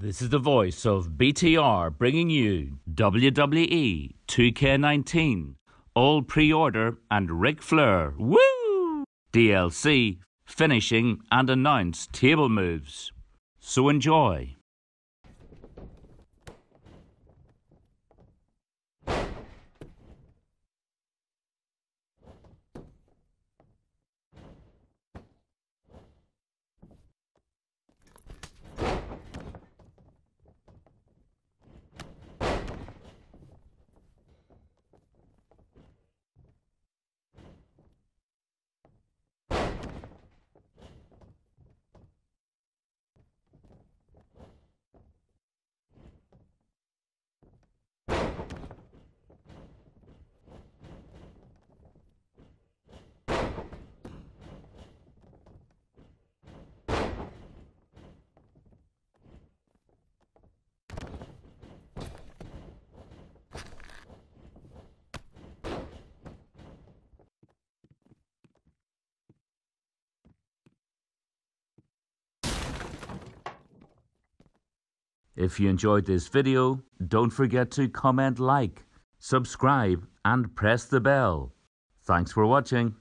This is the voice of BTR bringing you WWE 2K19, all pre order, and Ric Flair, woo! DLC, finishing, and announced table moves. So enjoy. If you enjoyed this video, don't forget to comment like, subscribe and press the bell. Thanks for watching.